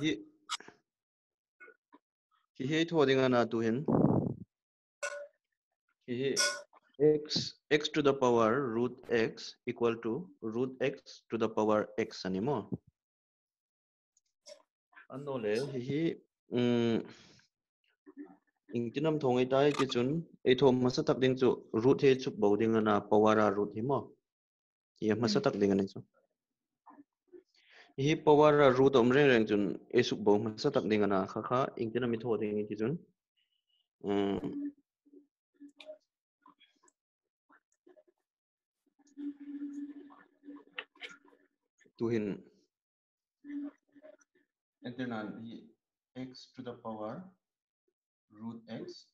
He, he hate holding on to him. He hate x x to the power root x equal to root x to the power x anymore. Mo ano le hi hi um ingtinam thongai tai chi chun ei thom masa tak ding chu root he chu bo ding na power a root hi mo hi masa tak ding ani chu hi power a root om reng reng chun e suk bo masa tak ding na kha kha ingtinam mi tho ding chi chun um tuhin internal x to the power root x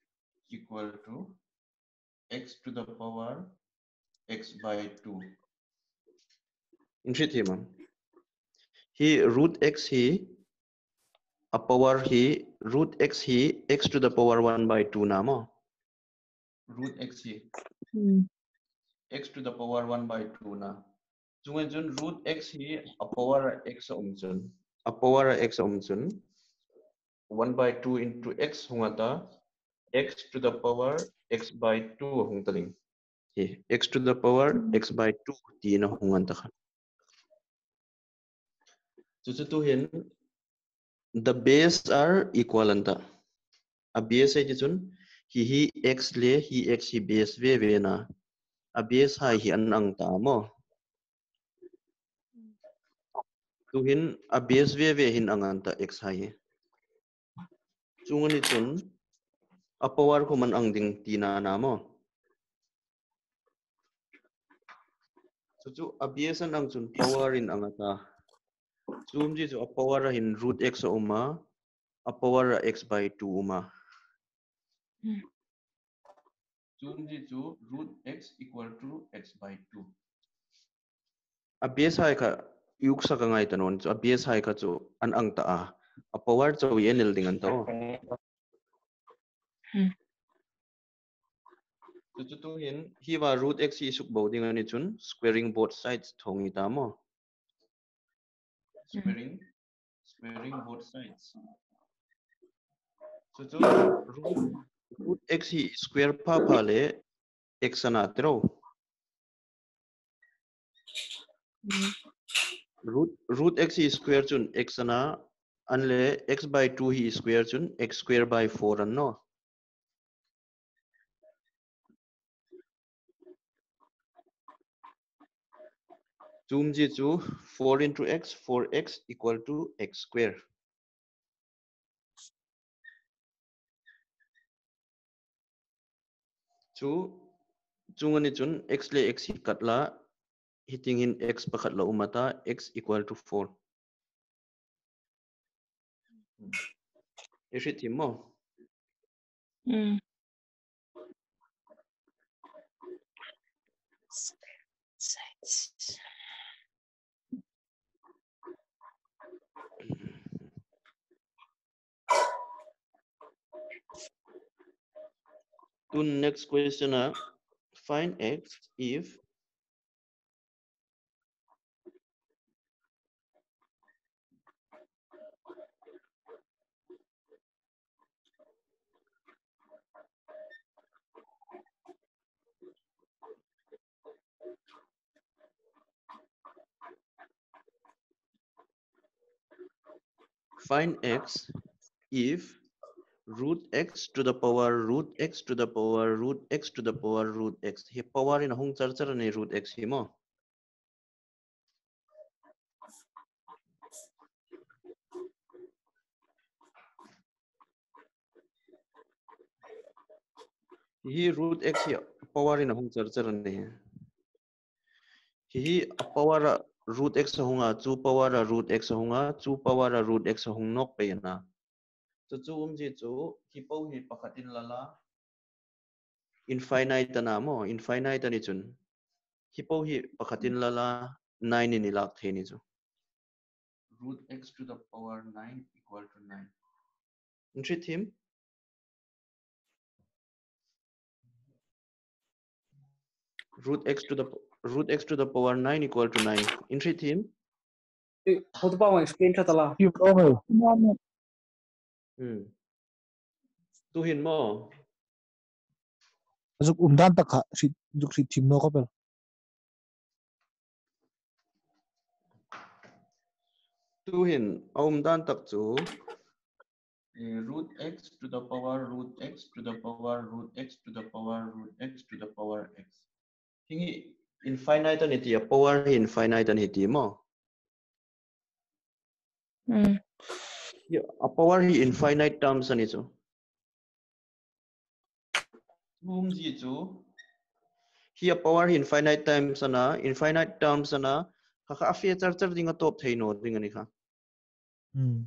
equal to x to the power x by 2 in shit man he root x he a power he root x he x to the power 1 by 2 namo root x he Mm. x to the power 1 by 2 na chunga chun root x hi a power x om chun a power x om chun 1 by 2 into x hunga ta x to the power x by 2 hung taling x to the power x by 2 ti na hungan ta kha. Chu tu hin the base are equal anta. A base ai chun hi hi x le hi x hi base ve ve na. A base hai hi an ang ta mo tu hin a ve ve hin angan ta x hai chungani chun a power ko man ang ding tina na mo chu chu a an ang chun power in angata chum ji chu a power a hin root x oma a power a x by 2 uma Hmm. chum ji chu root x equal to x by 2 a hai ka yuksa ka nga ito noon. So, abiyasay ka to, anang taa. Apawar to, yenil dingan to. Hmm. Tututuhin, hiwa root x isuk baw dingan ni chun, squaring both sides, thongi ta mo. Hmm. Squaring, squaring both sides. So Tutu, root, root x square pa pa le, x na tiro. Mm-hmm. Root root x hi square chun x ana anle x by 2 hi square chun x square by 4 an no zoom ji chu 4 into x 4x equal to x square chu chungani chun x le x hi katla hitting in x pakhat la umata x equal to 4 is it mo Mm. To next question uh, find x if find x if root x to the power root x to the power root x to the power root x. he power in hung char char root x hi mo hi root x hi power in hung char char hi power root x hunga chu power a root x hunga chu power a root x hung nok pe na. Chu chu um ji chu hi po hi pakhatin lala. Infinite na mo infinite ani chun. Hi po hi pakhatin lala 9 ni lak the ni chu. Root x to the power 9 equal to 9 Intri team. Root x to the root x to the power 9 equal to 9. Intri team. How to power explain cho ta la. Kim ông ơi, Hmm. Tu hin mo. dục um dan tak ha, si dục si tim no kapel. Tu hin om dan tak chu Uh, root x to the power root x to the power root x to the power root x to the power x. hingi infinity a power hi infinity mo. Mm. Yeah, a power hi infinite terms ani chu. Zoom ji chu Hi a power hi infinite times ana infinite terms ana kaka afia char char dinga top thei no ding ani kha. Hmm.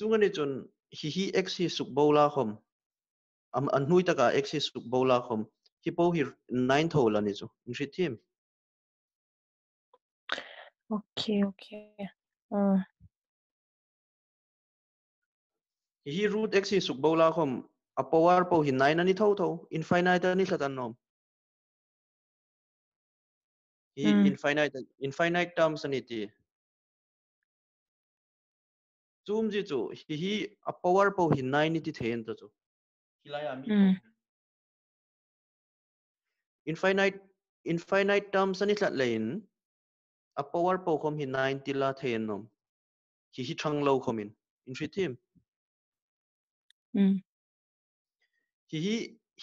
chungani chun hi hi x hi suk bola khom am an hnui taka x hi suk bola khom hi po hi 9 thol ani chu nri thim Okay, okay. Uh, hi root x suk bola khom a power po hi 9 ani tho tho infinite ani thatan nom hi Hmm. infinite infinite terms ani ti chum ji chu hi hi a power po hi 9 ni ti thein ta chu hilaya mi Mm. Infinite infinite terms ani thlat lein a power po khom hi 9 tila thein nom hi hi thang lo khomin in three thim mm. hi hi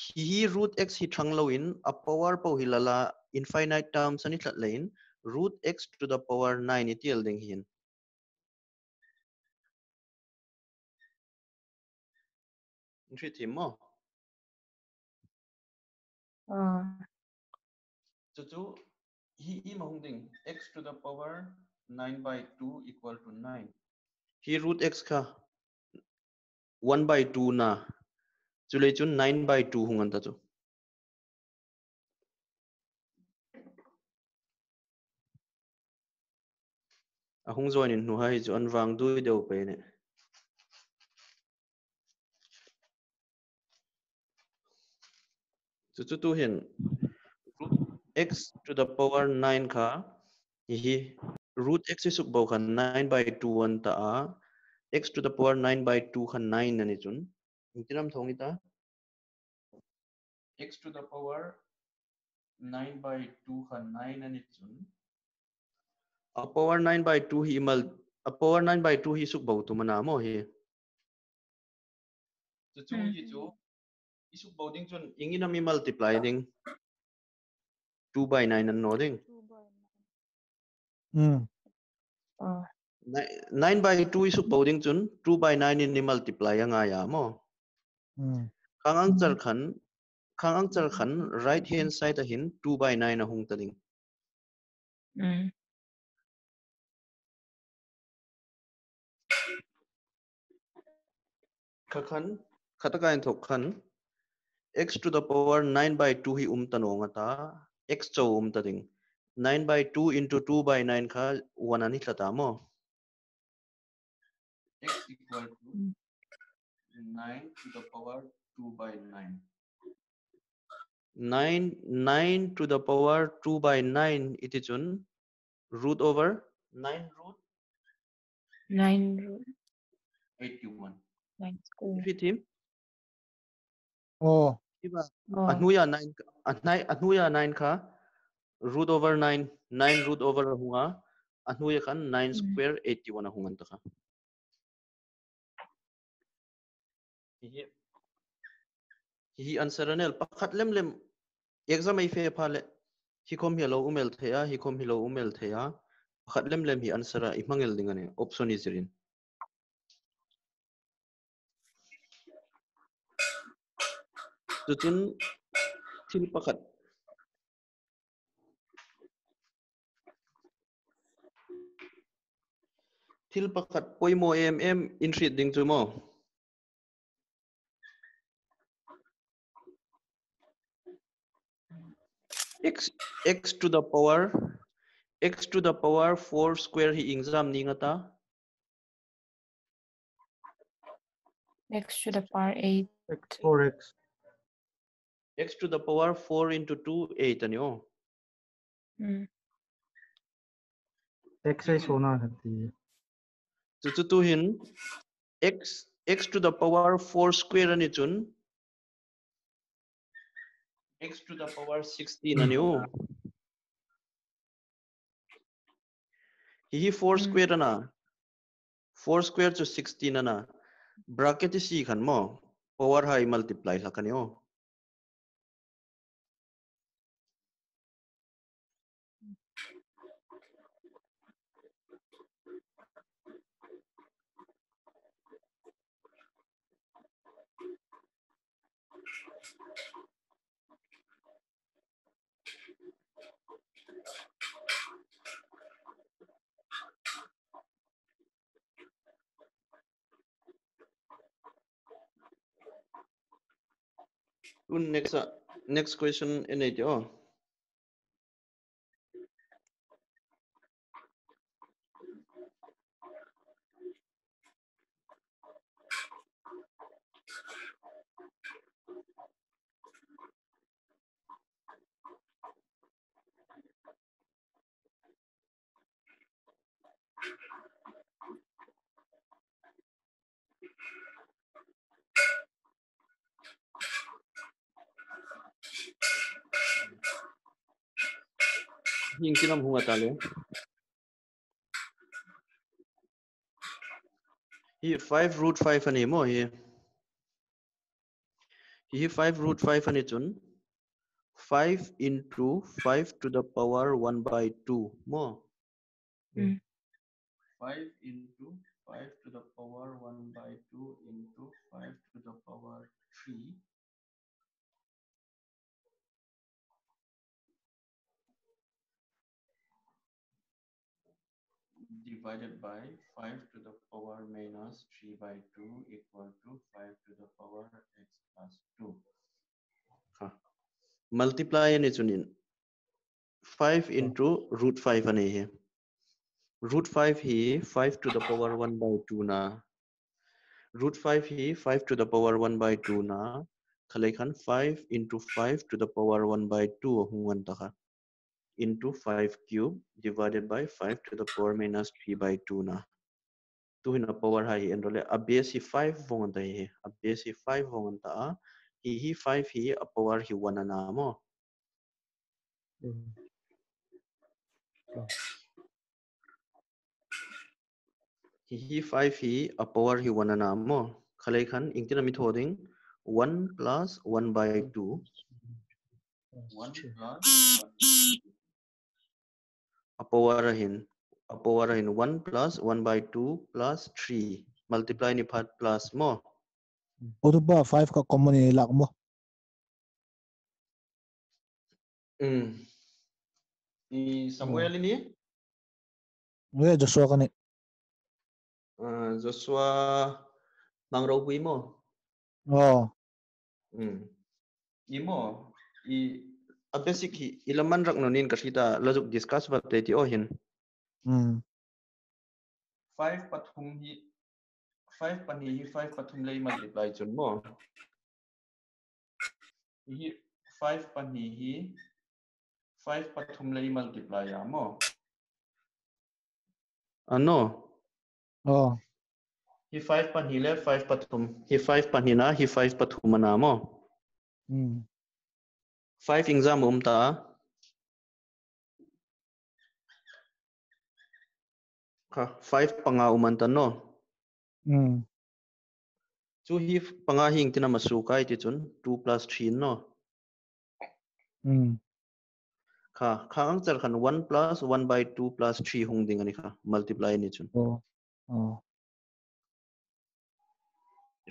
hi hi root x hi thang lo in a power po hi lala infinite terms ani thlat lein root x to the power 9 itil ding hin in three thim mo Uh, chu chu hi i ma x to the power 9 by 2 equal to 9. hi root x kha 1 by 2 na chule chun 9 by 2 hungan ta chu ahung join in nu hai chu an wang dui deuh pe ne hin x to the power 9 kha hi hi root x is suk bo khan 9 by 2 an ta x to the power 9 by 2 khan 9 ani chun intiram thongi ta x to the power 9 by 2 kha 9 ani chun a power 9 by 2 hi mal a power 9 by 2 hi suk bo tu mana mo hi chu chu Mm. ji chu Isugbaw ding chun, ingin na mi multiply ding 2 by 9 ano ding. 2 9. Ah. 9 by 2 isugbaw ding chun, 2 by 9 in ni multiply ang aya mo. Hmm. Kang ang char khan, kang ang char khan right hand side ahin 2 by 9 ahung ta ding. Hmm. kakhan khatakain thok khan x to the power 9 by 2 hi um ta no nga ta x cho um ta ding 9 by 2 into 2 by 9 kha 1 ani tlata mo x equal to Mm. 9 to the power 2 by 9. 9 9 to the power 2 by 9 iti chun root over 9 root Nine, root 81. nine square. fit him Oh, iba Oh, anuya 9 ka- anai anuya 9 kha root over 9 9 root over hunga anuya khan 9 Mm. square 81 hungan ta kha hi hi answer anel pakhat lem lem exam ai fe phale hi khom hi lo umel theya hi khom hi lo umel theya pakhat lem lem hi answer a imangel dingane option is rin chu chun thil pakhat thil pakhat poimo em em in ding chu mo. X x to the power x to the power 4 square hi exam ni nga ta? X to the power 8 X, 4x. x to the power 4 into 2 8 ಅನಿಯೋ hmm xy सोना रहती है तो तो तो हिन x x to the power 4 square अनि चुन x to the power 16 अनि हो ही 4 square अना 4 square to 16 अना ब्रैकेट इसी खन मो पावर हाई मल्टीप्लाई लकने हो next uh, next question in it oh Yung kinamhunga tali. Hi 5 root 5 ani mo hi. Hi 5 root 5 ani chun. 5 into 5 to the power 1 by 2 mo. Mm. 5 into 5 to the power 1 by 2 into 5 to the power 3 divided by 5 to the power minus 3 by 2 equal to 5 to the power x plus 2. Huh. Multiply ani chunin. 5 into root 5 ani hi. Root 5 hi 5 to the power 1 by 2 na. Root 5 hi 5 to the power 1 by 2 na. Khalai 5 into 5 to the power 1 by 2 hungan taka. into 5 cube divided by 5 to the power minus 3 by 2 na. 2 na power hai enrole a base 5 vongan ta hi a base 5 vongan ta a hi hi 5 hi a power hi 1 na mo. Hi hi 5 hi a power hi 1 na mo. Khalai khan ingtina mi thoding 1 plus 1 by 2 1 plus plus. apa warahin apa warahin 1 plus 1 by 2 plus 3 multiply ni 4 plus mo oh tu ba 5 kau common ni lak mo hmm. Di samuel hmm. ini? Ni ya joshua kan ni. Uh, joshua bang Rauhui mo. Oh. Hmm. Imo i a basic hi ilaman rak no nin kasita lajuk discuss ba te ti o hin Mm. 5 pathum hi 5 pani hi 5 pathum lei multiply chun mo. Hi 5 pani hi 5 pathum lei multiply ya mo. Ano Oo. hi 5 pan hi le 5 pathum hi 5 pan hi na hi 5 pathum na mo. Mm. 5 exam um ta ka 5 panga uman ta no Mm. chu hi panga hing tina masu kai ti chun 2 plus 3 no Mm. kha kha ang char khan 1 plus 1 by 2 plus 3 hung ding ani kha multiply ni chun Oo. Oo.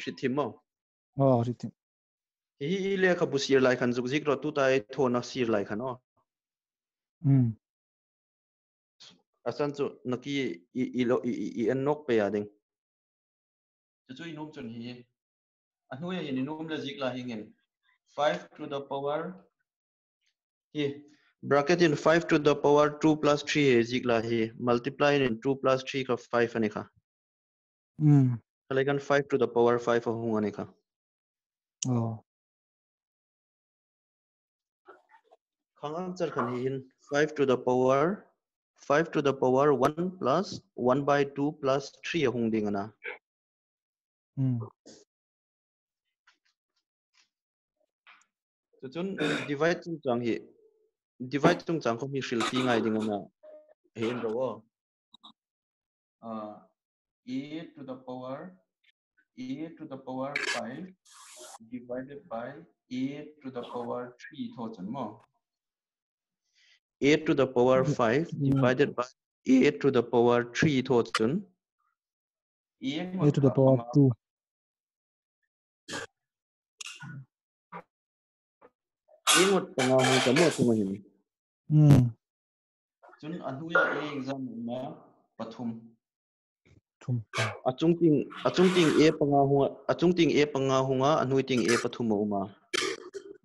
shi thim mo Oo, ritim. Hi hi le kha bu sir lai khan. Juk zik ro tu tai thona sir lai khan o Mm. asan chu naki i i lo i i- i en nok pe ya ding. Chu chu inum chun hi. Anu ya in inum la zik la hingen 5 to the power. Hi. Bracket in 5 to the power 2 plus 3 hai zik la hi. Multiply in 2 plus 3 ka 5 ani kha. Mm. Kalikan 5 to the power 5 ahung ani ka. Oh. Khang answer kan hi 5 to the power 5 to the power 1 plus 1 by 2 plus 3 ahung ding ana. Hmm. Chu chun divide chung chang hi divide chung chang ko mi shil ti ngai ding ana. Hin ro. uh, a to the power a to the power 5 divided by a to the power 3 thousand more. A to the power Mm, 5 mm. divided by a to the power 3 thought chun A A to the power two. ingot panga hu ka mo tu hin Hmm. Chun anuya A exam ma pathum. Thum. achung ting achung ting a panga hu achung ting a panga hu nga anui ting a pathum mo ma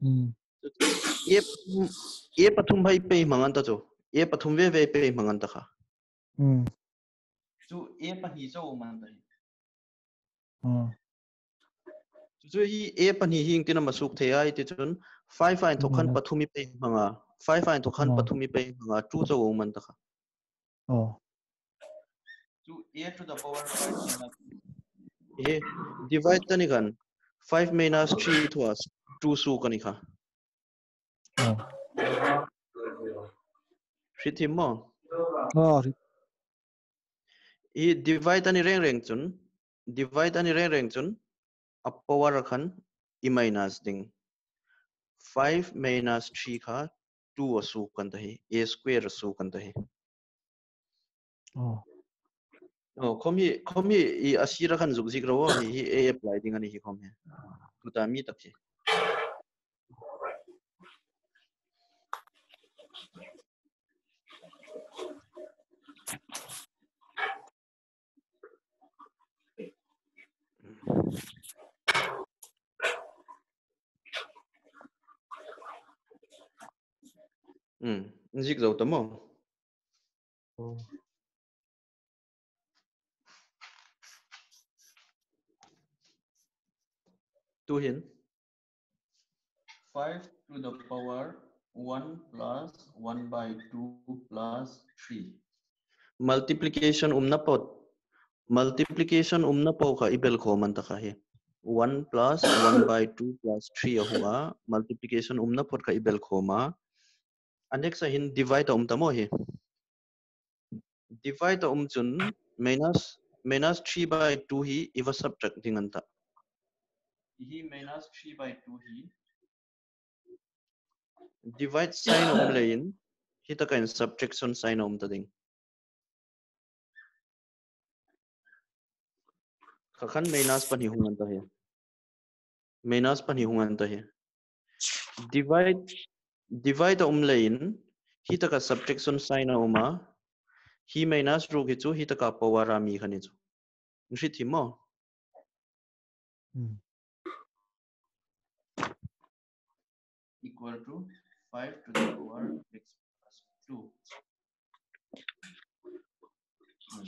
Hmm. a ये ये पथुम भाई पे मंगन तो ये पथुम वे वे पे मंगन तो खा। हम्म। जो ये पहनी जो मंगन तो हाँ। जो ये ये पहनी ही इनके ना मसूक थे आई तो चुन फाइव फाइन तो खान पथुमी पे मंगा फाइव फाइन तो खान हाँ। पथुमी पे मंगा चू जो मंगन तो खा। ओ जो ये तो दबावर ये डिवाइड तो नहीं कर फाइव माइनस थ्री तो आस टू सू कनी Pretty more. Oh. He divide any ring ring chun. Divide any ring ring chun. A power khan minus ding. Five minus three ka two asu kanta hai. A square asu kanta hai. Oh. Oh, komi komi i asira khan zugzik rawo hi a apply ding ani hi kom he. Kuta mi tak ừ zik dầu tấm không tu hiền 5 to the power 1 plus 1 by 2 plus 3. multiplication umna pot multiplication umna po ka ibel ko man ta ka he 1 plus 1 by 2 plus 3 ahunga multiplication umna pot ka ibel ko ma anek hin divide um tamo he divide um chun minus minus 3 by 2 hi iwa subtract dinganta He minus 3 by 2 he. divide sign um lein hi ta kan subtraction sign um ta ding khakhan minus pan hi hungan ta he minus pan hi hungan ta he divide divide um lein hi ta ka subtraction sign uma hi minus ru gi chu hi ta ka power a mi khani chu nshi thimo Hmm. equal to 5 to the power x plus 2. Hmm.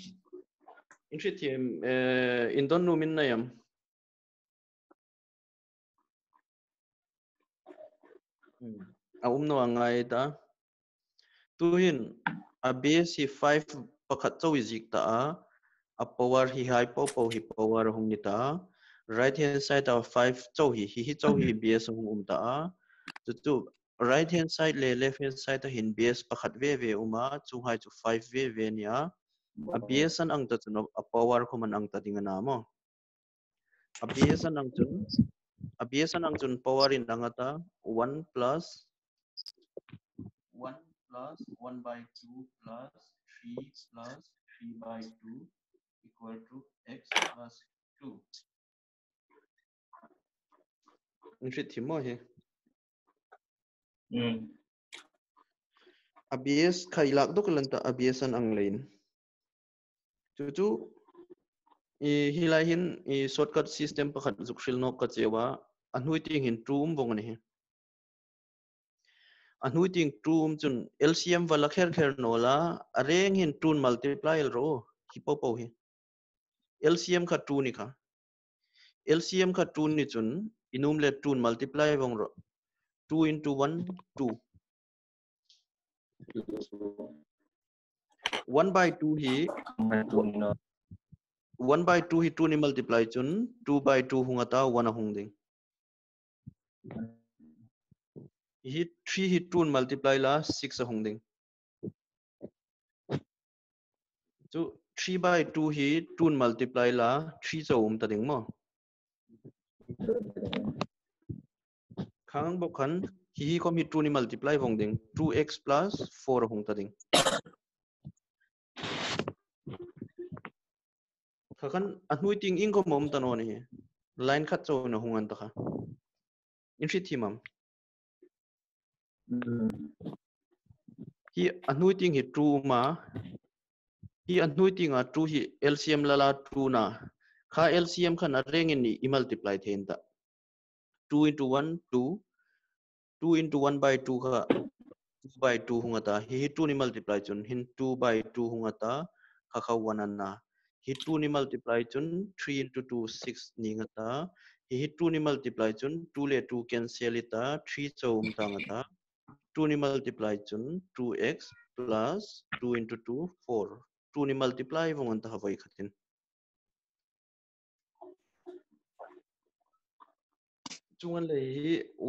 nshi thim eh in don nu min na yam a um no angai ta. Tu hin a hi 5 pakhat chawi zik ta. A a power hi hai po po hi power hung ni ta. Right hand side of 5 chau hi hi hi hi base hung um ta. Chu chu right hand side le left hand side ta hin base pakhat ve ve uma chu hai chu 5 ve ve nia a. Base an ang ta chu a power ko man ang ta dinga na mo a. Base an ang chun a base an ang chun power in angata 1 plus 1 plus 1 by 2 plus 3 plus 3 by 2 equal to x plus 2. nshi thimo he Hmm. ABS khailak do kalanta ABS ang lain chu chu i hilai i shortcut system pakhat zukshil nok ka chewa anhui ting hin trum bong ani he anhui ting trum chun LCM wala kher kher nola areng hin tun multiply ro hi po po hi LCM kha 2 ni kha. LCM kha 2 ni chun inum le 2 multiply vong ro. 2 into 1 2 1 by 2 hi 1 by 2 hi 2 ni multiply chun 2 by 2 hunga ta 1 a hung ding hi 3 hi 2 multiply la 6 a hung ding so 3 by 2 hi 2 multiply la 3 cho um ta ding mo khang bo khan hi hi kom hi 2 ni multiply vong ding 2x plus 4 a hung ta ding kha kan anhui ting ing ko mom ta no ni line khat cho na hungan ta kha in thi thimam hi anhui ting hi true ma hi anhui ting a true hi LCM la la true na kha LCM khan a reng ni i multiply thein ta 2 into 1 2 2 into 1 by 2 kha 2 by 2 hunga ta hi hi 2 ni multiply chun hin 2 by 2 hunga ta kha kha 1 an na hi 2 ni multiply chun 3 into 2 6 ni nga ta hi hi 2 ni multiply chun 2 le 2 cancel ita 3 cho um ta nga ta 2 ni multiply chun 2x plus 2 into 2 4 2 ni multiply vongan ta havai khatin chungan le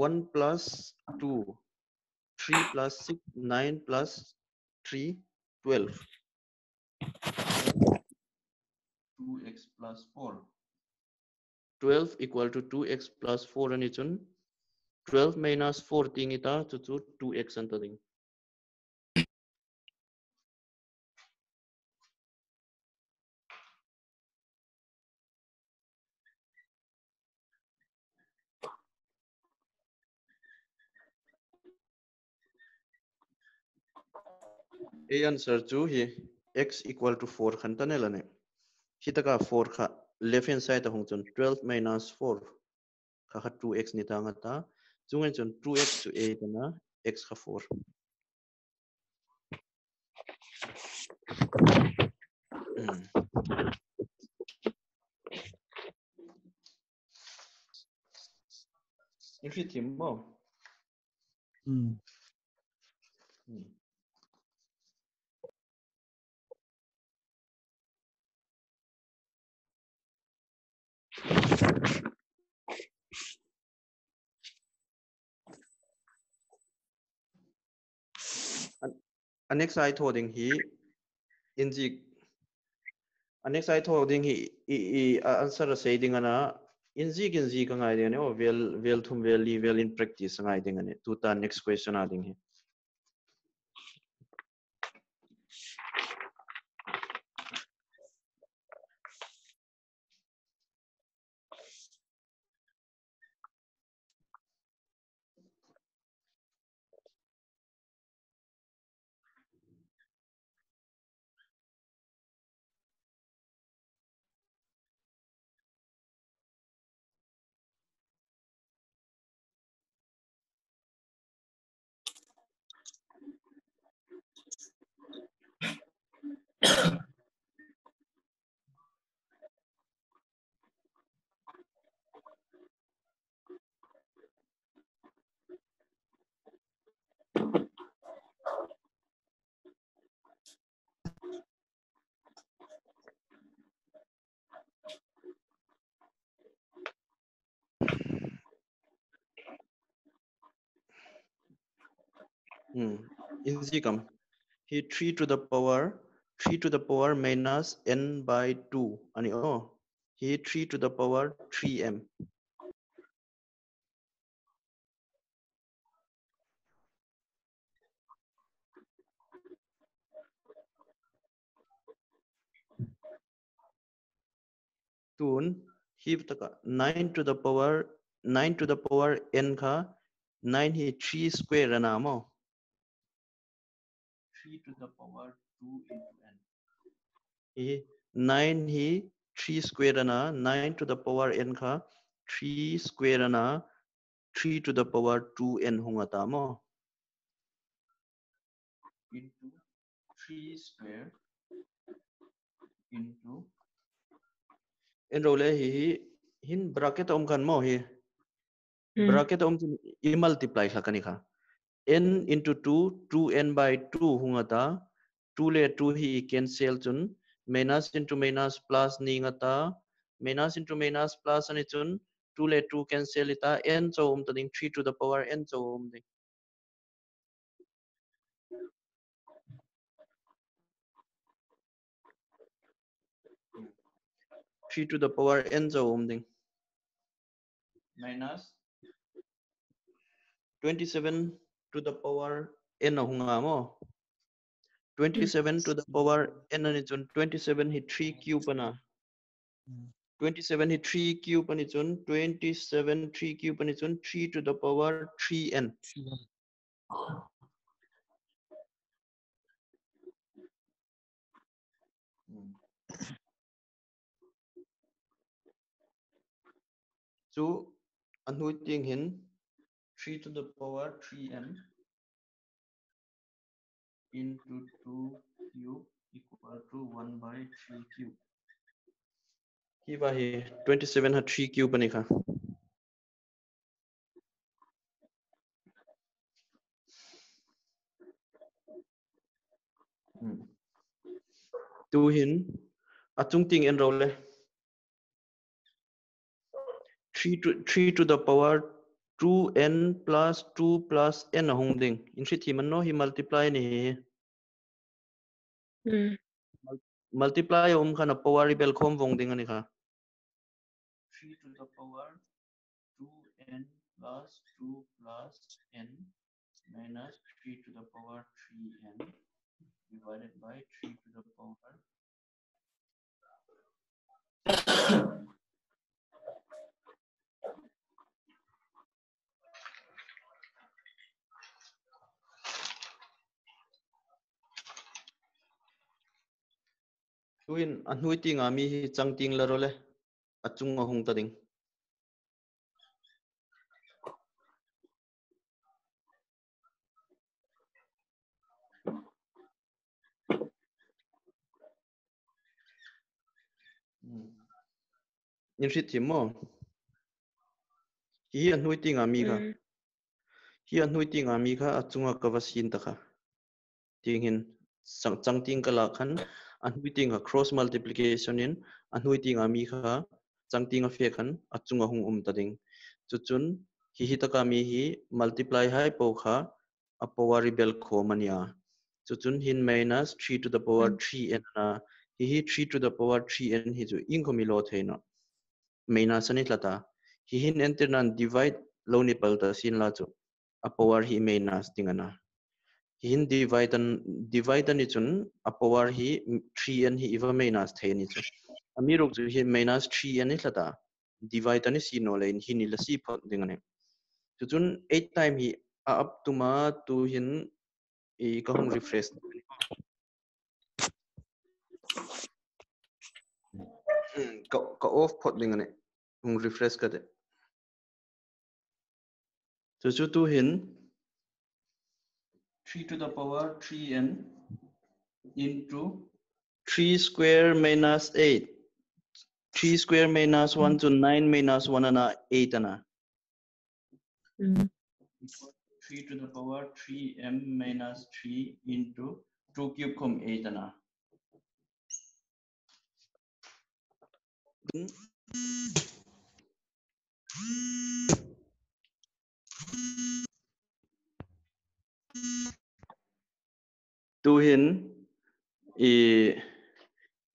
1 plus 2 3 plus 6 9 plus 3 12 2x plus 4. 12 equal to 2x plus 4 ani chun 12 minus 4 ting ita chu chu 2x anta ding a answer chu hi x equal to 4 khan ta ne la ne ka 4 kha left hand side hong chun 12 minus 4 kha kha 2x ni nga ta Toen is een 2x te eten, hè? x gaat voor. Ik zit hier, man. Annex I thô ding hi in ji Annex I thô ding hi i i a- answer a say ding ana in ji in ji ka ngai ding ne vel vel thum vel li vel in practice ngai ding ane tu ta next question a ding hi Hmm. In ji kam 3 to the power 3 to the power minus n by 2 ani oh hi 3 to the power 3m tun hi taka 9 to the power 9 to the power n kha 9 hi 3 square ana mo 3 to the power 2 into n. ए 9 ही 3 square ना 9 to the power n का 3 square ना 3 to the power 2 n होगा तामो into 3 square into इन रोले ही हिन ब्रैकेट ओम कन मो ही ब्रैकेट ओम इ मल्टीप्लाई सकनी का n into 2 2n by 2 hunga ta 2 le 2 hi cancel chun minus into minus plus ni minus into minus plus ani chun 2 le 2 cancel ita n cho um ta ding 3 to the power n cho um ding Three to the power n cho um ding minus 27 to the power n hunga mo. 27 to the power n ani chun 27 hi 3 cube ana Mm. 27 hi 3 cube ani chun 27 3 cube ani chun 3 to the power 3n Mm. so anhui ting hin 3 to the power 3n into 2 cube equal to 1 by 3 cube ba hi 27 ha 3 cube ani kha Mm. tu hin achung ting en role 3 to 3 to the power 2n plus 2 plus n hong ding in shi thi man no hi multiply ni Mm. multiply um khana power rebel khom vong ding ani kha 3 to the power 2n plus 2 plus n minus 3 to the power 3n divided by 3 to the power Tuin anh hui ting a mi hi chang ting la ro le a chung a hung ta đình In hmm. shit thì mo. Hi anh hui ting a mi kha. Hmm. Hi an hui ting a mi kha a chung a ka va sin ta kha. tiếng hin chang chang ting ka la khan. Anhui ti nga cross multiplication in anhui ti nga mi kha chang ting a fe khan achunga hung um ta ding. Chu chun hi hi ta mi hi multiply hai po kha a power rebel kho mania chu chun hin minus 3 to the power Mm. 3n na. Hi hi 3 to the power 3n hi chu in ko mi lo theina minus ani tlata hi hin enter nan divide lo ni pal ta sin la chu. A power hi minus dingana hi hin divide an divide ani chun a power hi m- 3n hi iwa minus the ni chu ami rok chu hi minus 3n ni tlata divide ani si no le hi ni la si phot dingane chu chun 8 time hi up to ma tu hin i ka hung refresh Hmm, ka off phot dingane hung refresh ka de chu chu tu hin 3 to the power 3n into 3 square minus 8 3 square minus 1 to 9 minus 1 ana 8 ana Mm. 3 to the power 3m minus 3 into 2 cube com 8 ana Du er henne i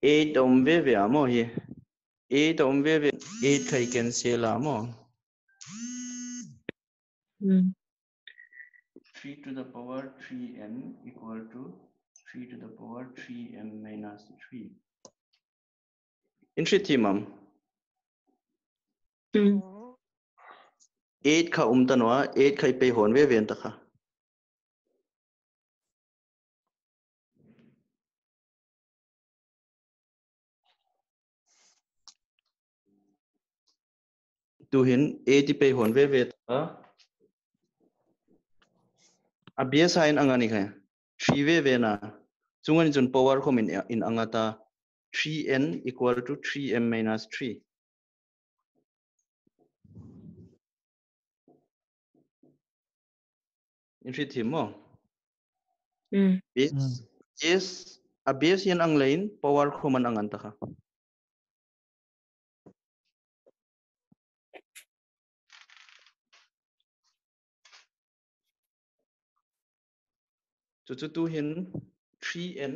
et om ved ve amor her. Et om ved ved et kan igen sælge amor. Mm. 3 to the power 3n equal to 3 to the power 3n minus 3. Inshiti ma'am. Mm. 8 ka umtanwa, 8 pe hon ve venta ka. tu hin e ti pe hon ve ve ta. A bia sain anga ni kha three ve ve na. Chungan chun power khom in in anga ta. 3n equal to 3m minus 3 in thi thim mo. Mm yes hmm. a base yan ang lain power khoman ang ta kha. Ka chu chu tu hin 3n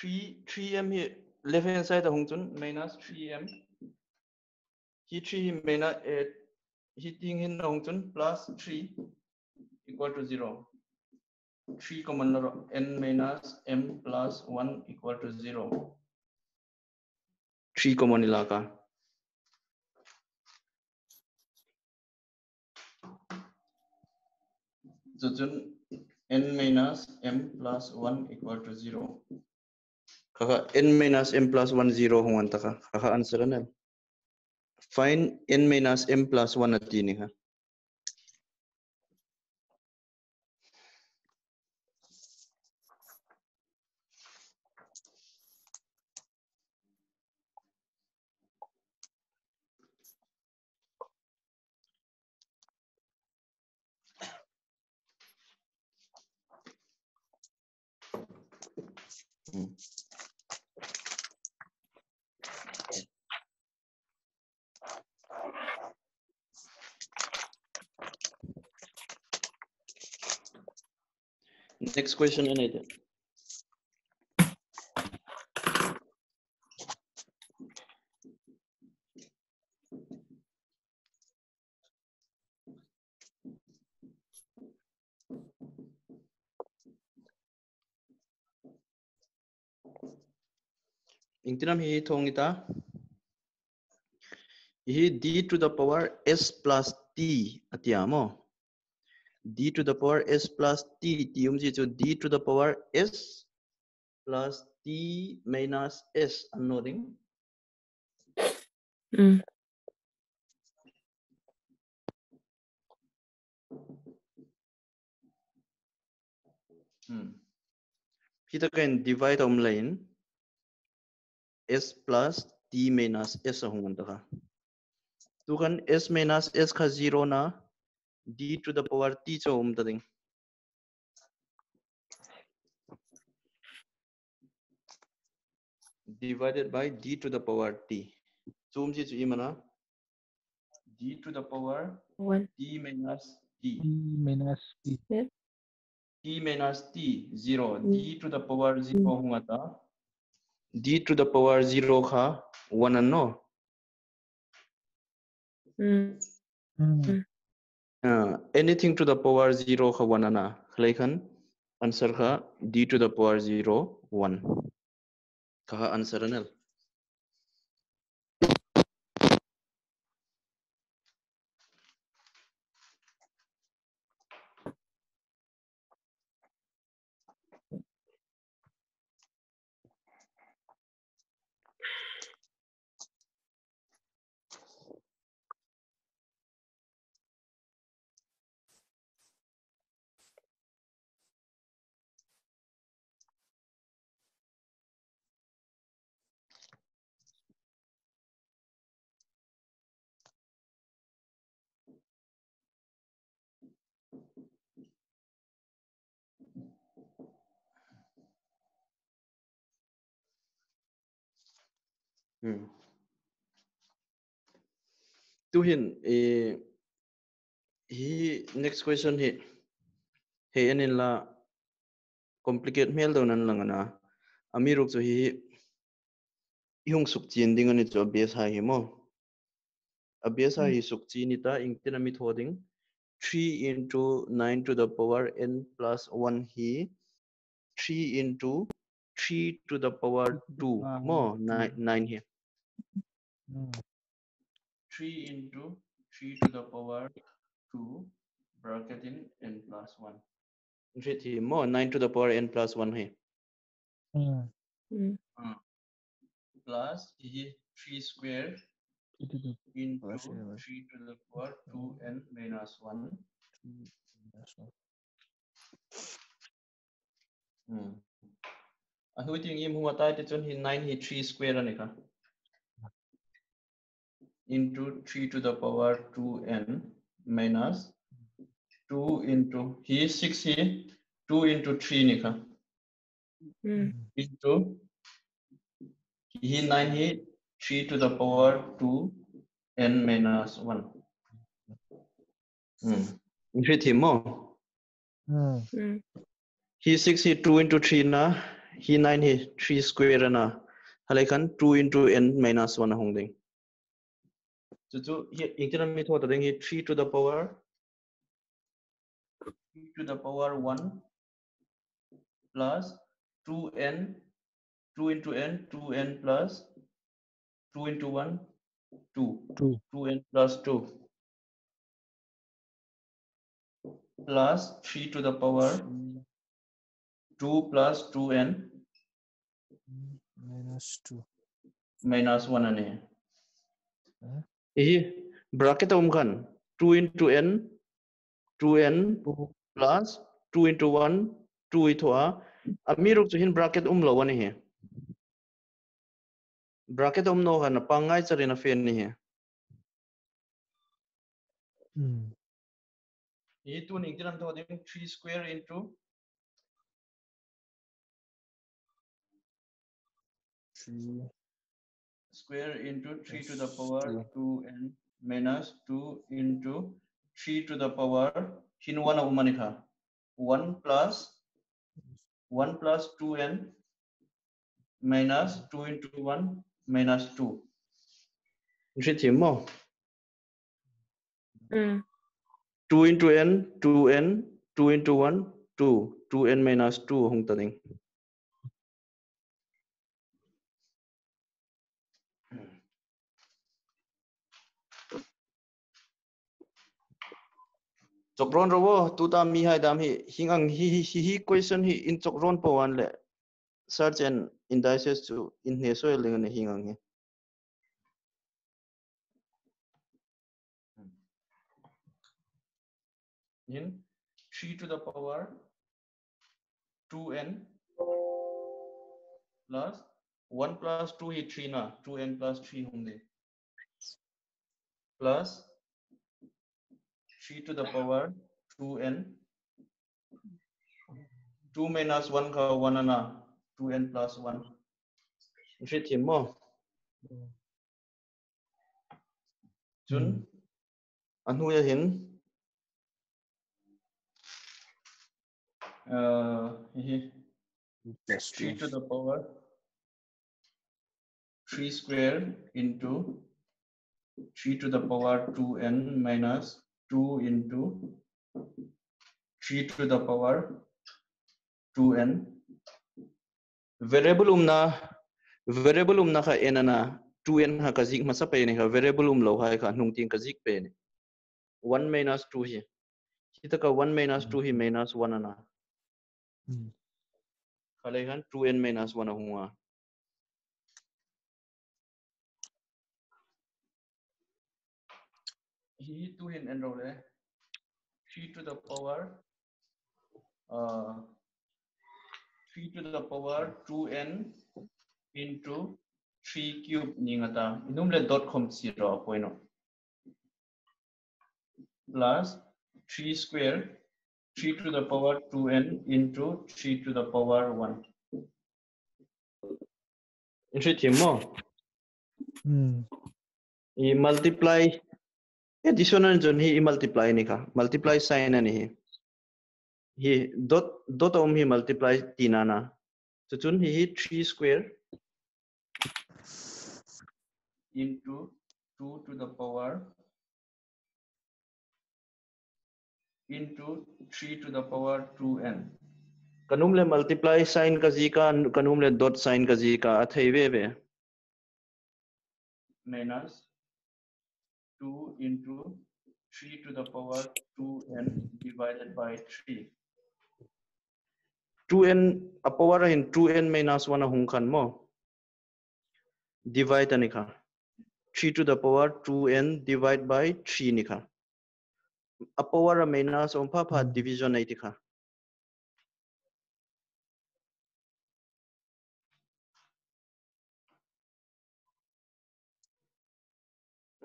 3 3m hi left hand side hong chun minus 3m hi 3 hi minus uh, 8 hi ting hin hong plus 3 equal to 0 3 common n minus m plus 1 equal to 0 3 common ilaka so chun n minus m plus 1 equal to 0 kaka n minus m plus 1 0 hong anta ka kaka answer na find n minus m plus 1 at tini ha question in it. Intinam hi thong ita. Hi d to the power s plus t atiamo. D to the power s plus t t um ji to d to the power s plus t minus s unknowing Mm. hmm. kita kan divide om lain s plus t minus s ang hunta ka tu kan s minus s ka zero na d to the power t so um ta ding divided by d to the power t so um ji chu imana d to the power One. t minus t P minus P. t minus t 0 Mm. d to the power 0 hunga ta d to the power 0 kha 1 anno Mm. Hmm. Uh, anything to the power 0 kha 1 ana. Khlai khan answer kha d to the power 0 1 kha answer Hmm. Tu hin eh hi next question hi he anin la complicate mel do nan lang na amiruk chu hi yung suk chin ding ani chu bes ha hi mo abes ha hi suk chin ni ta ing tin ami thoding 3 into 9 to the power n plus 1 hi. 3 into 3 to the power 2 Ah, mo hmm. 9 9 here Hmm. 3 into 3 to the power 2 bracket in n plus 1. Instead thì more 9 to the power n plus 1 है Hmm. Mm. plus ये 3 square P to the into Plus, yeah, right. 3 to the power 2n minus 1. two minus one. Hmm. À hui tiếng im hùa tai thì chun hi 9 hi 3 square này cả. Into 3 to the power 2n minus 2 into he is 6 here 2 into 3 nika mm, into he 9 he 3 to the power 2 n minus 1 hmm. Inchi thi mo. Hmm. mm, He 6 he 2 into 3 na. He 9 he 3 square na. Halai 2 into n minus 1 hong ding. So so he ingtiran mi thot ding he 3 to the power 3 to the power 1 plus 2n 2 into n 2n plus 2 into 1 2 Two. 2n plus 2 plus 3 to the power 2 plus 2n Minus two. minus 1 ane Hi यही bracket ओम खन two into n two n plus two into one two इथोआ अब मीरुक जो हिन bracket ओम लवन है bracket ओम no हन पंगाई चरे ना फेन नहीं है ये टू निकल हम तो देंगे three square into three square into 3 to the Yes, power two. 2n minus 2 into 3 to the power hin 1 umanikha 1 plus 1 plus 2n minus 2 into 1 minus 2 Inchi thi mo mm, 2 into n 2n 2 into 1 2 2n minus 2 hong ta ding chokron robo tu ta mi hai dam hi hingang hi hi hi hi question hi in chokron po wan le surds and indices to in ne so ling ne hingang hi. Hmm. In 3 to the power 2n plus 1 plus 2 is 3 na 2n plus 3 होंगे plus 3 to the power 2n 2 minus 1 का 1 ना 2n plus 1 Inchi thi mo chun anu ya hin? Uh, he Plus 3 to the power 3 square into 3 to the power 2n minus 2 into 3 to the power 2n variable umna variable umna kha n na 2n ha ka zik ma sa pe ne kha variable um lo hai kha nung ting ka zik pe ne 1 minus 2 hi. Hi ta ka 1 minus 2 hi minus 1 na. Hmm. Khale khan 2n minus 1 hunga he two in enroll eh? three to the power uh, three to the power two n into three cube ningata inumle dot com zero bueno plus three square three to the power two n into three to the power one. Interesting, mo. Hmm. You multiply additional zone ही multiply नहीं का multiply sign नहीं ही ही दो दो तो ही multiply तीन आना तो चुन ही three square into two to the power into three to the power two n कनुम ले मल्टीप्लाई साइन का जी का कनुम ले डॉट साइन का जी का अथे वे वे minus 2 into 3 to the power 2n divided by 3 2n a power in 2n minus 1 hung khan mo divide ani kha 3 to the power 2n divide by 3 ni kha a power minus on Hmm. division ai ti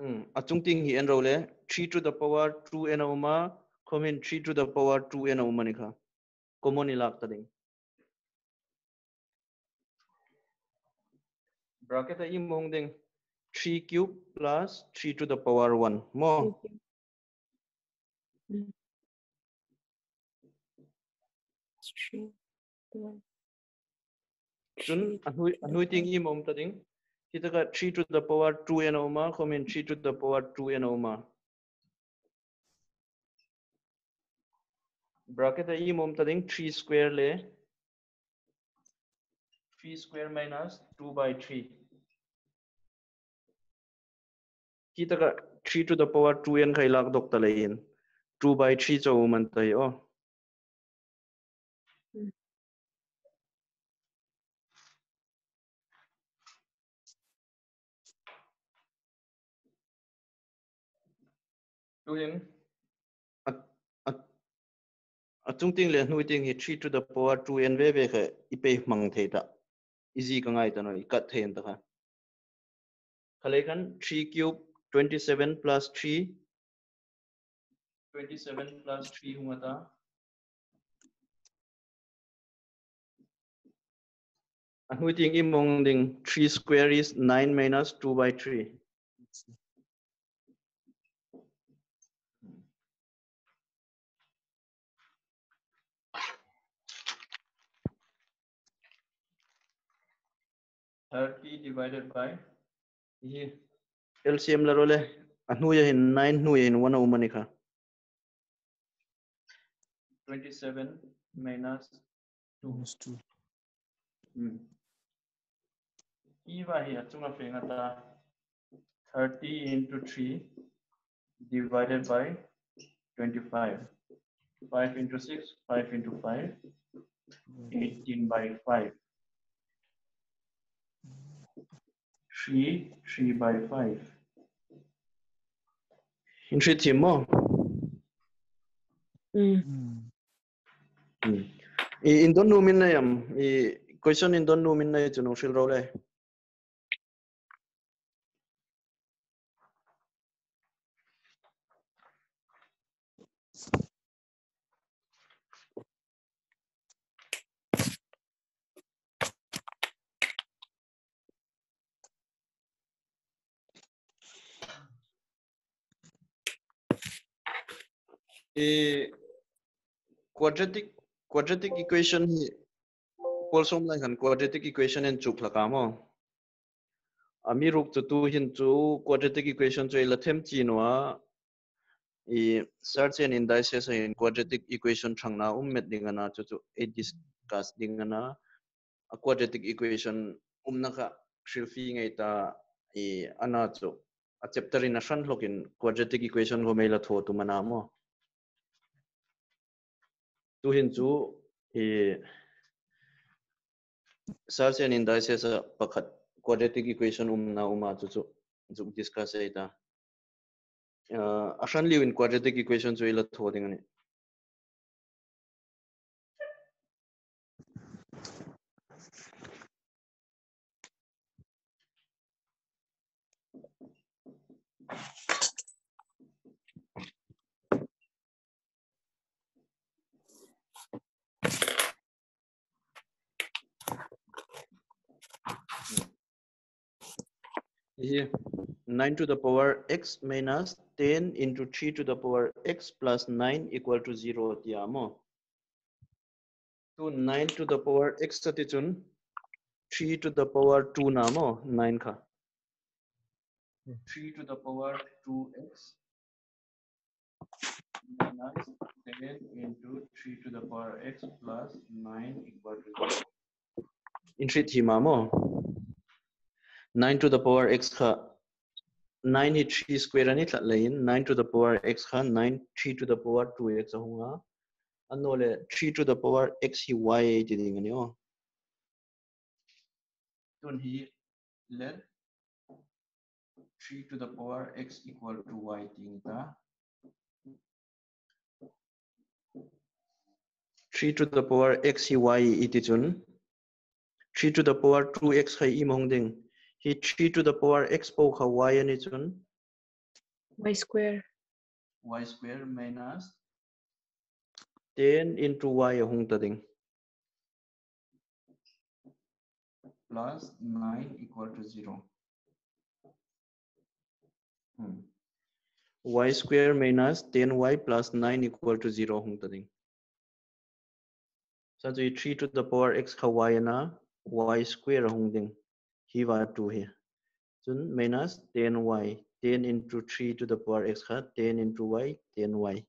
um achung ting hi enro le 3 to the power 2 n oma comment 3 to the power 2 n oma ni kha common ilak ta ding bracket a im hong ding 3 cube plus 3 to the power 1 mo Thank you. It's true. One. chun anhui anhui ting im om ta ding kita ka 3 to the power 2 n oma comment 3 to the power 2 n oma bracket a im om ta ding 3 square le. 3 square minus 2 by 3 kita ka 3 to the power 2 n khai lak dok in. 2 by 3 cho man tai tuin at at atung ting le hnui ting hi 3 to the power 2 n ve ve kha ipe mang the ta easy ka ngai ta no i kat thein ta kha khale kan 3 cube 27 plus 3 27 plus 3 hunga ta hnui ting i mong ding 3 square is 9 minus 2 by 3 30 divided by ये LCM la role anu ya hin 9 nu ya hin 1 umani kha 27 minus minus two. hmm iwa hi achunga fenga ta 30 into 3 divided by 25 5 into 6 5 into 5 18 by 5 3 3 by 5 in 3 team mo Mm. Mm. i in don nu min na yam i question in don nu min na shil le E quadratic quadratic equation hi polsom lai han quadratic equation en chuk la ka mo. Ami ruk chu tu hin chu quadratic equation chu la them chi no i search and indices in quadratic equation thang na um met ding na chu chu e discuss ding a quadratic equation um na ka thrill fi ngai ta, i ana chu, a chapter in a shan lokin quadratic equation go mela tho tu mana mo. 두신주 이 sarsen in dai se sa pakhat quadratic equation umna uma chu chu juk discuss eta ashan liu in quadratic equation chu ila thoding ani ये nine to the power x minus ten into three to the power x plus nine equal to zero दिया मो तो nine to the power x तो तीन three to the power two ना मो nine का। Three to the power two x minus ten into three to the power x plus nine equal to entry थी मामो 9 to the power x kha 9 hi 3 square ani thlat lain 9 to the power x kha 9 3 to the power 2x ahunga anole 3 to the power x hi y ti ding ani o ton hi let 3 to the power x equal to y ting ta 3 to the power x y iti chun 3 to the power 2x khai i mong ding hi 3 to the power x po kha y ani chun y square. Y square minus 10 into y ahung ta ding. plus 9 equal to 0. Hmm. y square minus 10y plus 9 equal to 0 hung ta ding. Sa chui 3 to the power x kha y na y square hung ding He was 2 here. So minus 10y, 10 into 3 to the power x hat, 10 into y, 10y.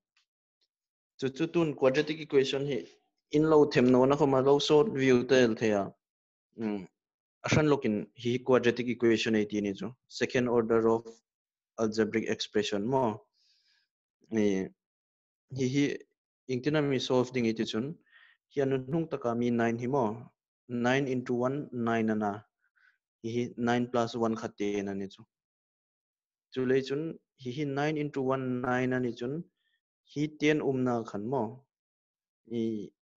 So to tune quadratic equation here. In low them no na koma low so view tel thea. Ashan lokin he quadratic equation 18 is second order of algebraic expression mo. He he in ingtina mi solve ding it is un. Here nung taka nine 9 himo. Nine into 1 9 na hi 9 plus 1 khate na ni chu chu le chun hi hi 9 into 1 9 ani chun hi 10 umna khan mo i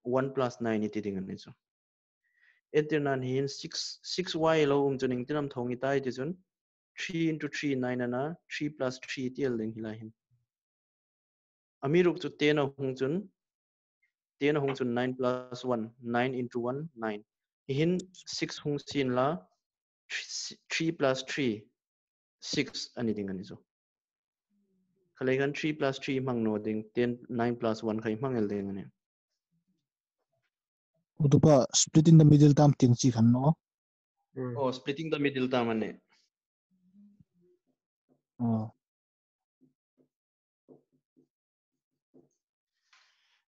1 plus 9 iti ding ani chu etirnan hin 6 6y lo um chuning tinam thongi tai ti chun 3 into 3 9 ana 3 plus 3 tial ding hila hin amiruk chu 10 na hung chun 10 a hung chun 9 plus 1 9 into 1 9 hin 6 hung sin la 3 plus 3 6 ani ding ani chu khalai gan 3 plus 3 mang no ding 10 9 plus 1 khai mang el ding ani Utupa split in the middle term ting chi khan no. oh splitting the middle term ani Oh.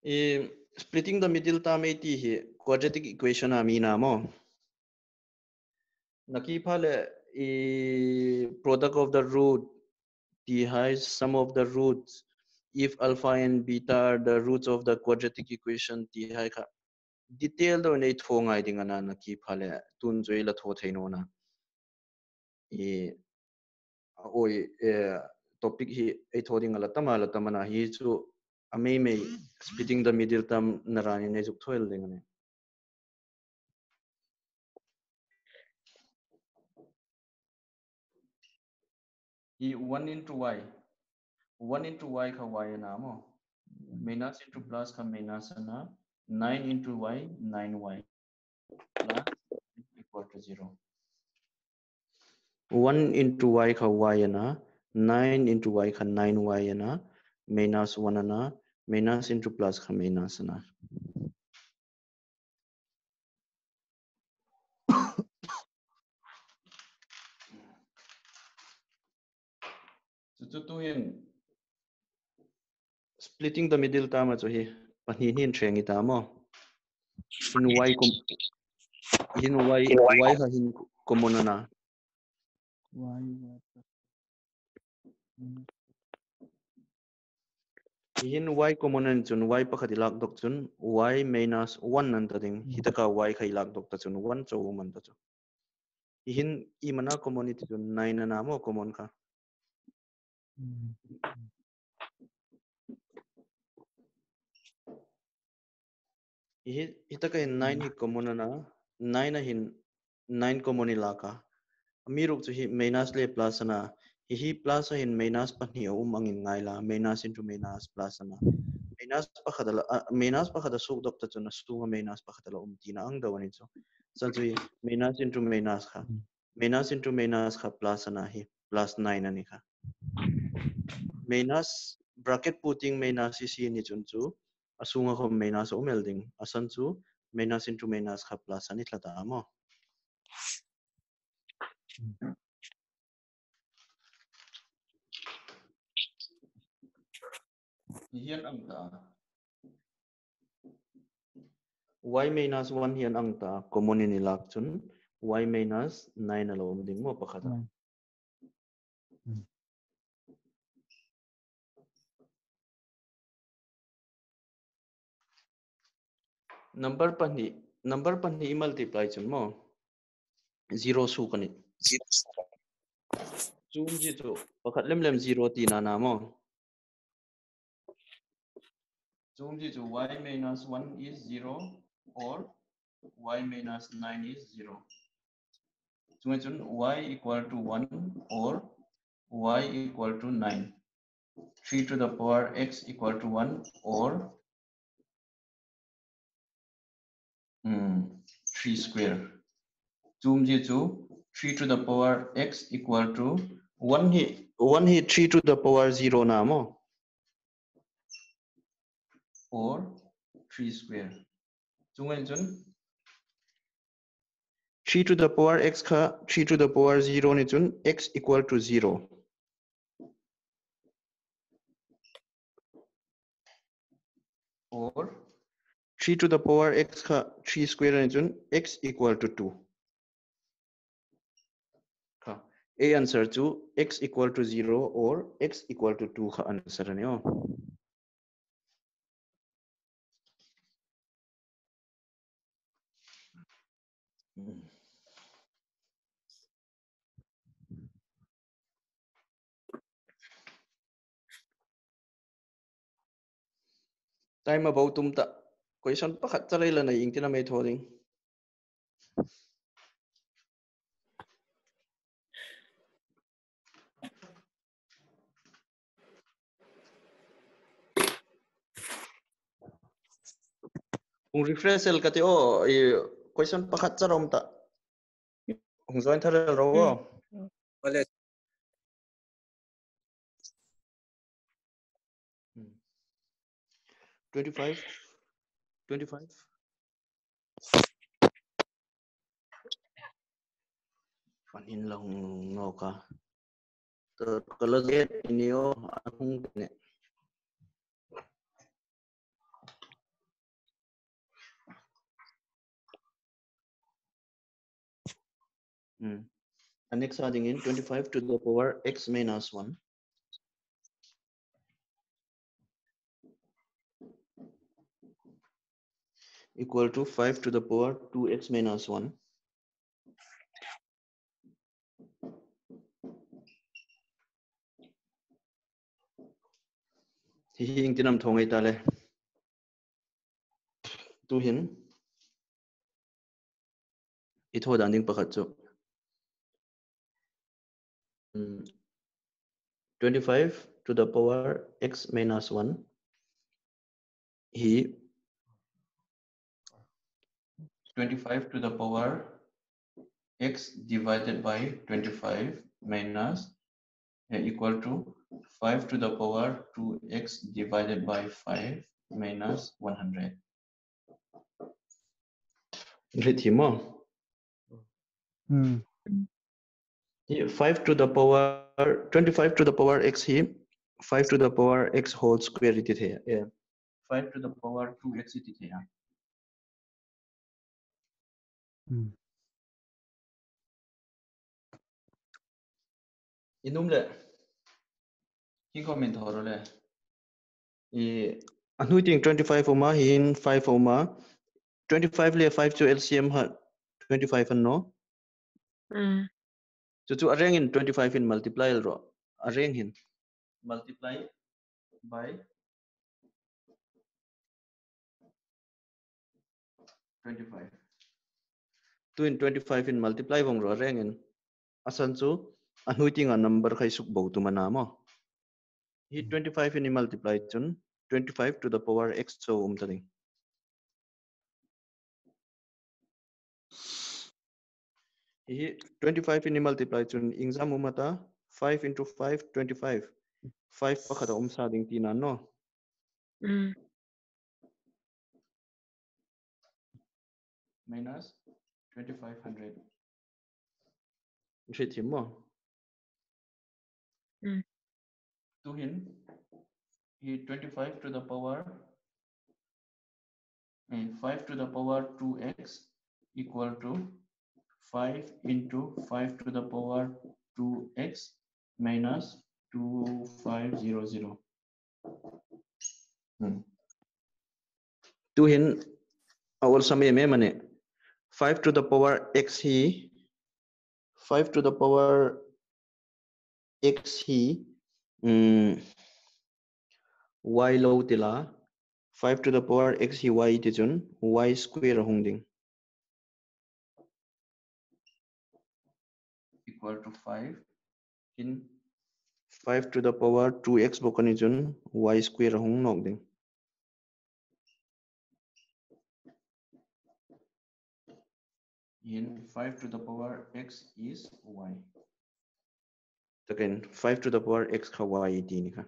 e splitting the middle term ai ti hi quadratic equation ami na mo naki phale e product of the root t has sum of the roots. If alpha and beta are the roots of the quadratic equation t hai kha detail do nei thongai dinga na naki phale tun joi la tho theino na. E oi topic hi ai thoding ala tama la tama na hi chu amei mei hmm. splitting the middle term narani ne juk thoil ding ne ये one into y one into y का y नाम हो minus into plus का minus नाम nine into y nine y plus equal to zero one into y का y ना nine into y का nine y ना माइनस वन ना माइनस इंटू प्लस का माइनस ना substituin. Splitting the middle tama to hi panhinin cheng itamo. Hinuway kum hinuway hinuway ha hin kumuna na. Why Hin y komonan chun y pa khati lak dok chun y minus 1 nan ta ding hitaka y khai lak dok ta chun 1 cho man ta chu hin i mana community chun 9 na mo common kha hitaka hin 9 hi common na 9 a hin 9 common ilaka amiruk chu hi minus le plus na hi hi plus a hin minus pani um angin ngai la minus into minus plus na minus pakhadala minus pakhada suk dok ta chun su minus pakhadala um tina ang dawani chu sa chu hi minus into minus kha Mm. minus into minus kha plus na hi plus 9 ani kha minus bracket putting minus si ni chun chu asunga ko minus o melding asan chu minus into minus kha plus ani thlata mo hian ang ta. y minus 1 hian ang ta common ni lak chun y minus 9 alo om ding mo pakhata. Mm. Number pani number pani multiply chun mo zero su kani chum ji chu pakhat lem lem zero ti na na mo Zoom ji to y minus 1 is 0 or y minus 9 is 0. So chun y equal to 1 or y equal to 9. 3 to the power x equal to 1 or mm, 3 square. Zoom ji chu 3 to the power x equal to 1 hi 1 hi 3 to the power 0 na mo or 3 square. Chungai chun 3 to the power x kha 3 to the power 0 ni chun x equal to 0 or 3 to the power x kha 3 square ni chun x equal to 2 kha a answer to x equal to 0 or x equal to 2 kha answer oh Hmm. time about tum ta question pakhat charai lana ing tina mai thoring hung refresh el kati o i question pakhat charom ta. Hung join thar ro wo vale Twenty-five. 25 panin lang no ka to kalaget inyo akong dine hmm. And next adding in 25 to the power x minus 1 Equal to 5 to the power 2x minus 1. Hi hing tinam thong ai ta le. Tu hin. I tho dan ding pakhat chu. Mm, 25 to the power x minus 1 he 25 to the power x divided by 25 minus equal to 5 to the power 2x divided by 5 minus 100. Read him on. Hmm. He 5 to the power 25 to the power x here 5 to the power x whole square it here. Yeah. 5 to the power 2x it is here. Hmm. Inum le. Ki comment horo le. E anu ting 25 oma he in 5 oma 25 le 5 to LCM ha 25 and no. Mm. So to arrange in 25 in multiply ro arrange in Multiply by 25. 2 in 25 in multiply vong ro arrange in asan chu anu ting a number khai suk bo tu mana mo. He 25 in multiply chun 25 to the power x so um tani. He 25 in multiply chun exam umata 5 into 5 25 5 pakhat um sa ding tina no Mm. minus 2500 Shit him mo. to him he 25 to the power eh, 5 to the power 2x equal to 5 into 5 to the power 2x minus 2500 Tu hin awal samay me mane 5 to the power x he 5 to the power x he mm, y low tila 5 to the power x he y ti chun y square hong ding. Equal to 5 in 5 to the power 2x bokani chun y square hung nok ding In 5 to the power x is y. again 5 to the power x kha y ti ni kha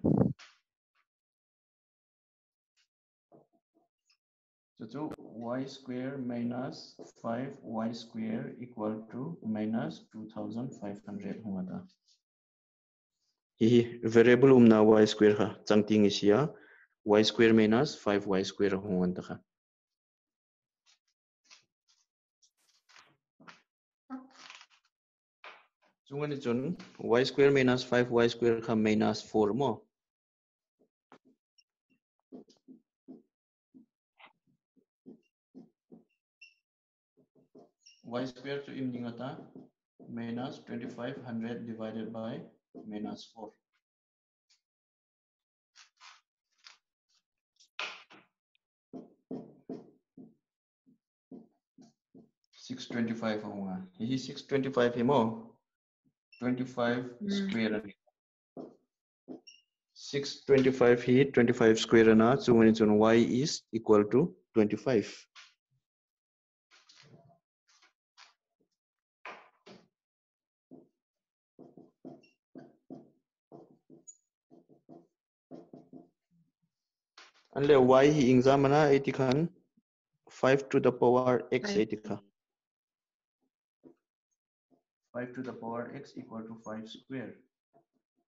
So y square minus 5y square equal to minus 2500 humata. hi hi variable umna y square kha changting isia y square minus 5y square hung an चुंगनि चुन y square minus 5y square का minus 4 मो y square to im dingata minus 2500 divided by minus 4 625 होगा यही 625 है मो 25 Mm. square ani. 625 hi 25 square na chungani chun y is equal to 25 anle y hi exam na 80 khan 5 to the power x Five. 80 kha 5 to the power x equal to 5 square.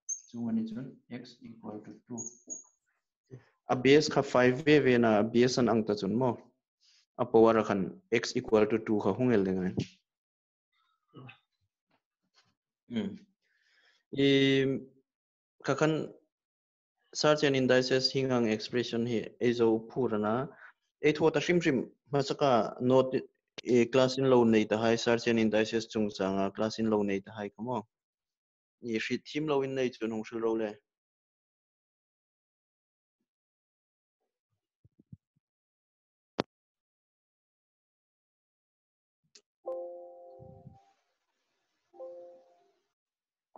So when it's when x equal to 2. a base kha 5 ve ve na base an ang ta chun mo a power khan x equal to 2 kha hungel dengai mm i kakhan surds and indices hingang expression hi ezo phurana e thota shim shim masaka note a class in lo nei ta hai sergeant in dices chung changa class in low nei ta hai kamo ye shi team low in nei chun hong shul ro le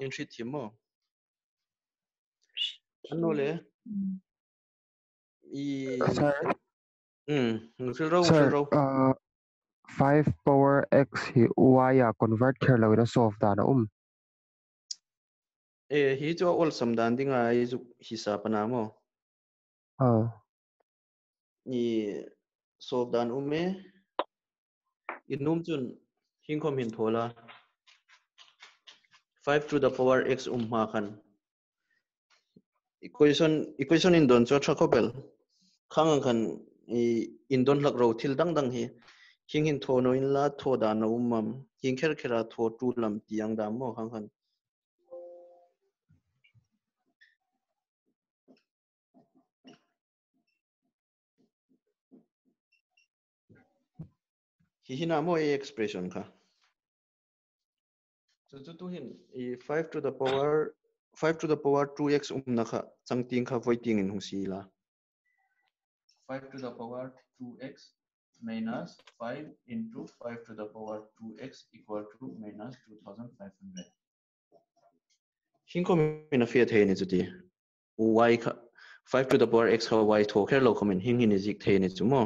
in shi team mo an lo le i ừ, sir, uh, 5 power x hi y a convert kher lo na solve da na um. e hi cho ol samdan dinga ai zu hisap na mo Uh, i solve dan ume inum chun hingkom hin thola 5 to the power x um ma khan equation equation in don cho thakobel khang khan in don lak ro thil dang dang hi hing hin tho no in la tho da no umam hing kher khera tho tu lam tiang da mo khang khan hi hina mo e expression kha so chu tu hin i 5 to the power 5 to the power 2x um na kha changting kha voiting in hung si la 5 to the power 2x minus 5 into 5 to the power 2x equal to minus 2500. hin ko min a fiat he ni chuti y kha 5 to the power x kha y tho kher lo comment hing hin zik the ni chu mo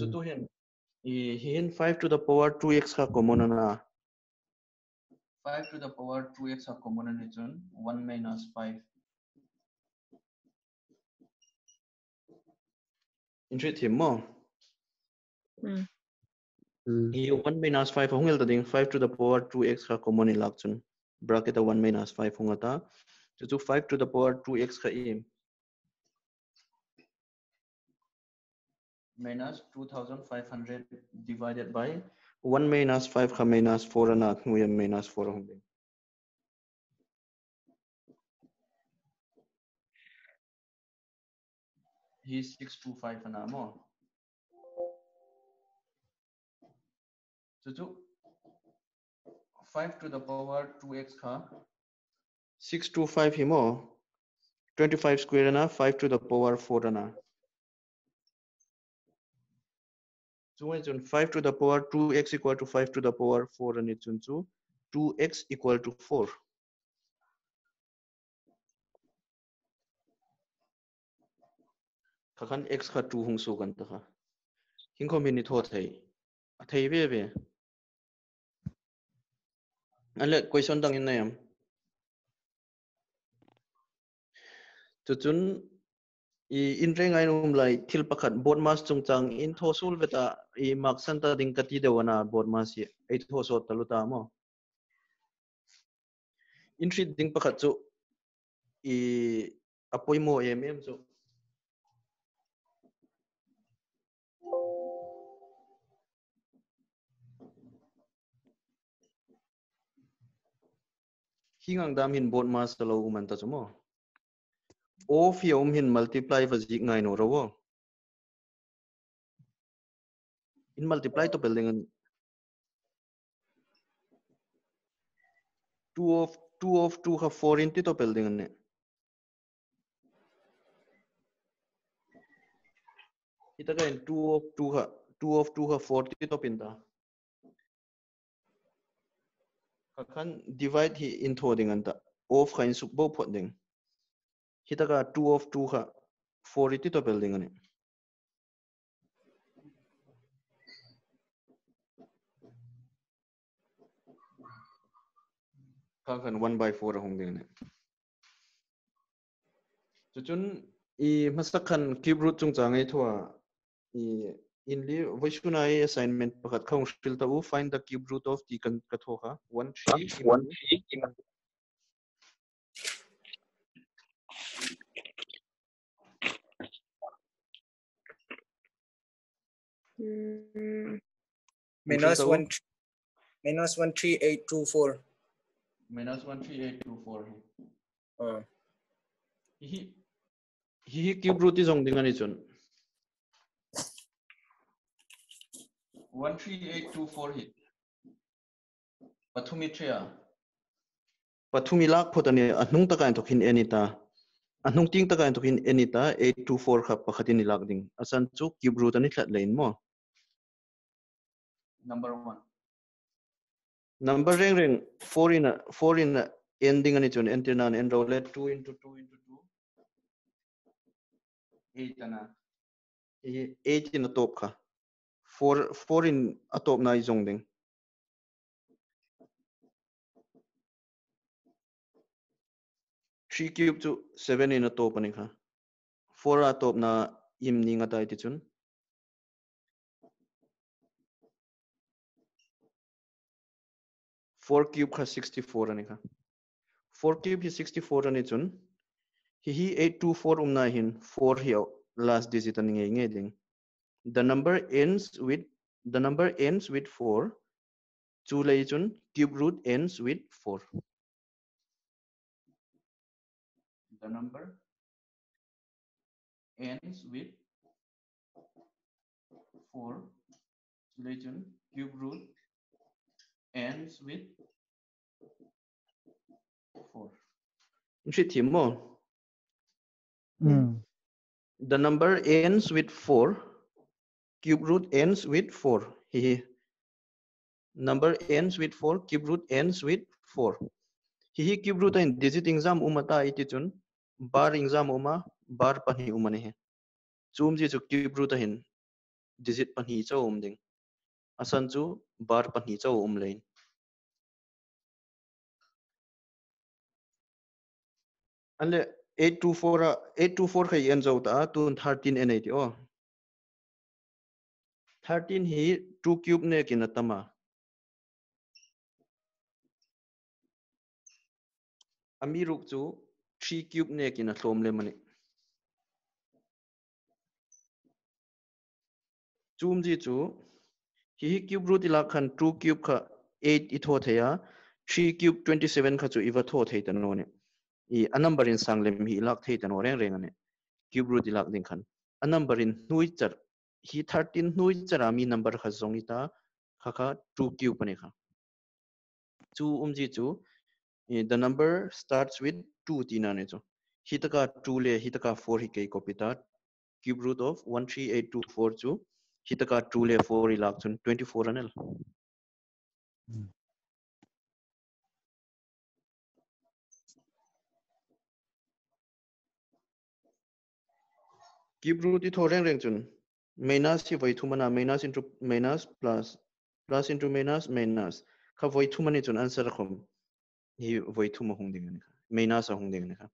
chu tu hin i hin 5 to the power 2x kha common na 5 to the power 2x are common its own 1 minus 5. Intuitivement. Mm. Hier 1 minus 5 hungelta ding 5 to the power 2x ka common ilaktsun. Bracket 1 minus 5 hungelta. So 5 to the power 2x ka im. minus 2500 divided by 1 minus 5 ka minus 4 na at nguya minus 4 hungelta. Ding he 625 and more. So to 5 to the power 2x ka 625 himo 25 square na 5 to the power 4 na so when chun 5 to the power 2x equal to 5 to the power 4 ani chun chu 2x equal to 4 ขันเอ็กซ์ขัดจูหงสูกันต่อค่ะหิงคอมมินิทอไทยไทยเบี้ยเบี้ยอันเล็กคุยส่วนดังยังไงอ่มจุดจุนอีอินเรงไอนุ่มไลทิลประคัดบอดมาสจงจังอินทอสูลเวตาอีมักสันตัดิงกติเดวนาบอดมาสีไอทอสดตลุตามออินทรีดิงประคัดจุอีอปอยโมเอ็มเอ็มจุ hingang dam hin board mas ta lo mình ta chu mo ô phi om hin multiply va zik ngai no ro in multiply to building an 2 of 2 of 2 ha 4 into to building an ita ka in 2 of 2 ha 2 of 2 ha 4 to pinta ka khan divide hi in tho ding anta of kha in suk bo phot ding hita ka 2 of 2 ha 4 ti to building ani ka khan 1 by 4 hong ding ani chu chun i masak khan cube root chung changai thwa i Inli, weißt du, ein Assignment bekommt, kann ich stellen, da find the cube root of the katoha. One sheet. One sheet. Minus one, minus one three eight two four. Minus one three eight two four. Uh. He, he cube root is on the condition. 13824 hi pathumi thya pathumi lak photani anung ta kain thokin anita. Anung ting ta kain thokin anita 824 kha pakhatin lak ding. Asan chu cube root ani thlat lein mo? Number 1 number reng reng 4 in a 4 in a ending ani chun enter nan enroll 2 into 2 into 2 8 ana 8 in a top kha 4 4 in a top na izong ding. Three cube chu seven in a top ani kha four a top na im ni nga tai chun. Four cube kha 64 ani kha 4 cube hi 64 ani chun. Hi hi 824 umna hin. 4 hi oh, last digit ani nge nge ding the number ends with the number ends with 4 chu lei chun cube root ends with 4 the number ends with 4 chu lei cube root ends with 4 Shi thim mo Mm. the number ends with 4 cube root ends with 4 he he. number ends with 4 cube root ends with 4 he he cube root in digit exam umata iti chun bar exam uma bar pani umane chum ji chu cube root hin digit pani cho um ding asan chu bar pani cho um lein anle 824 a 824 khai en zo ta tu 13 n 80 oh thirteen he two cube ने कि नतमा अमी रुक चु three cube ने कि नोम ले मने चूम जी चु ही क्यूब रूट इला खन टू क्यूब खा एट इथो थे या थ्री क्यूब ट्वेंटी सेवन खा चु इव थो थे तनो ने इ अनंबर इन सांग लेम ही इलाक थे तनो रेंग रेंग ने क्यूब रूट इलाक दिन खन अनंबर इन नुई चर hi 13 hnui char ami number kha zong ita kha kha 2 cube ani kha chu umji chu the number starts with 2 tina ne chu hi taka 2 le hi taka 4 hi kai copy ta cube root of 13824 chu hi taka 2 le 4 ilak chun 24 anel cube root i tho reng reng chun minus if we two mana minus into minus plus plus into minus minus. ka voi two mana to answer khom ye voi two mahung dingen minus a hung dingen ka